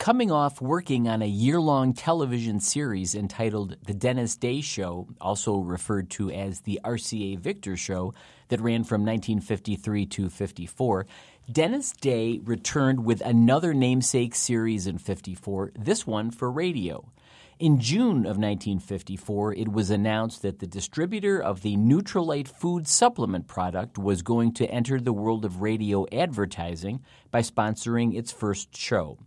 Coming off working on a year long television series entitled The Dennis Day Show, also referred to as The RCA Victor Show, that ran from 1953 to 54, Dennis Day returned with another namesake series in 54, this one for radio. In June of 1954, it was announced that the distributor of the Nutrilite food supplement product was going to enter the world of radio advertising by sponsoring its first show.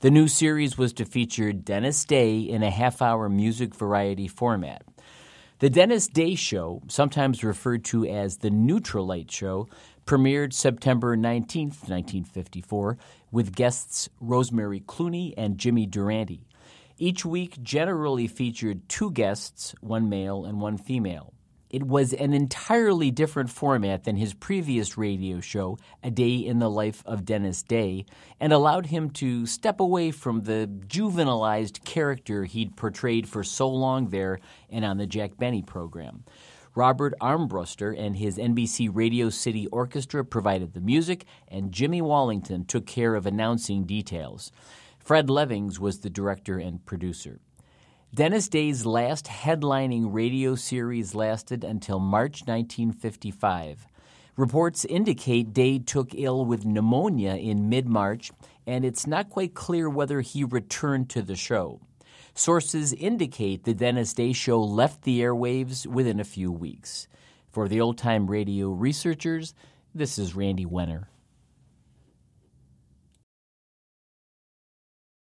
The new series was to feature Dennis Day in a half hour music variety format. The Dennis Day Show, sometimes referred to as the Nutrilite Show, premiered September 19, 1954, with guests Rosemary Clooney and Jimmy Durante. Each week generally featured two guests, one male and one female. It was an entirely different format than his previous radio show, A Day in the Life of Dennis Day, and allowed him to step away from the juvenilized character he'd portrayed for so long there and on the Jack Benny program. Robert Armbruster and his NBC Radio City Orchestra provided the music, and Jimmy Wallington took care of announcing details. Fred Levings was the director and producer. Dennis Day's last headlining radio series lasted until March 1955. Reports indicate Day took ill with pneumonia in mid March, and it's not quite clear whether he returned to the show. Sources indicate the Dennis Day show left the airwaves within a few weeks. For the old time radio researchers, this is Randy Wenner.